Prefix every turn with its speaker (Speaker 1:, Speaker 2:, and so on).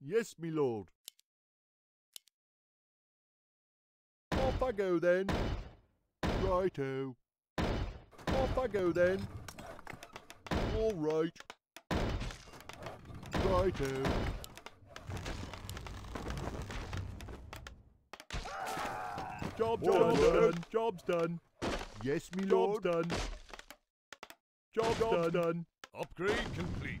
Speaker 1: Yes, me lord. Off I go then. Righto. Off I go then. All right. Righto. Job
Speaker 2: Well
Speaker 1: done.
Speaker 2: done.
Speaker 1: Job's done.
Speaker 2: Yes, me
Speaker 1: Job's
Speaker 2: lord.
Speaker 1: done. Job's done.
Speaker 2: Upgrade complete.